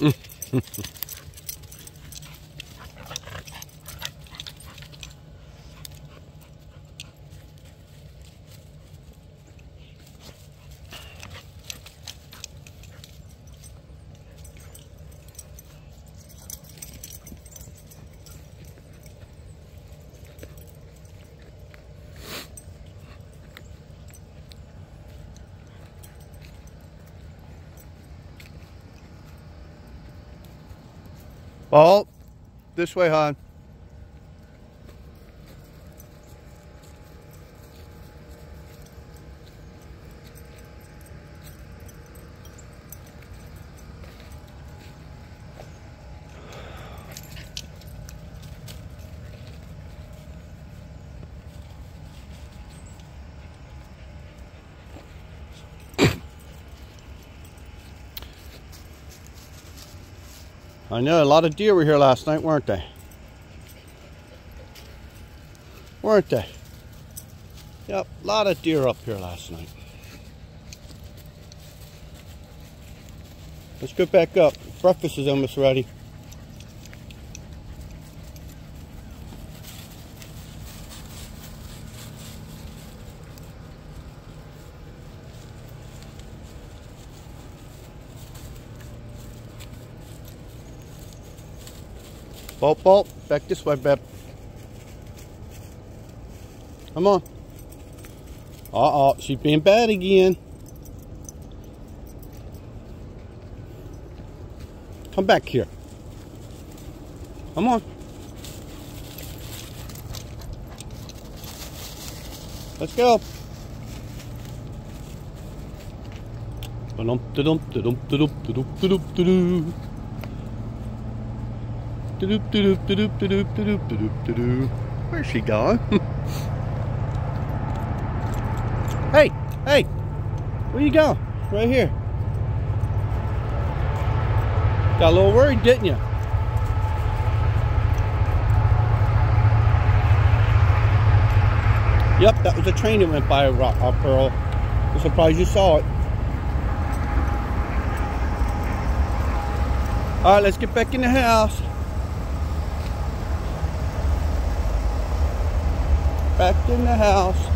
Mm-hmm. Oh, this way, hon. I know, a lot of deer were here last night, weren't they? Weren't they? Yep, a lot of deer up here last night. Let's go back up. Breakfast is almost ready. Bolt, bolt. Back this way, Beb. Come on. Uh-oh, she's being bad again. Come back here. Come on. Let's go. Where's she going? hey, hey, where you going? Right here. Got a little worried, didn't you? Yep, that was a train that went by Rock uh, Pearl. I'm surprised you saw it. All right, let's get back in the house. Back in the house.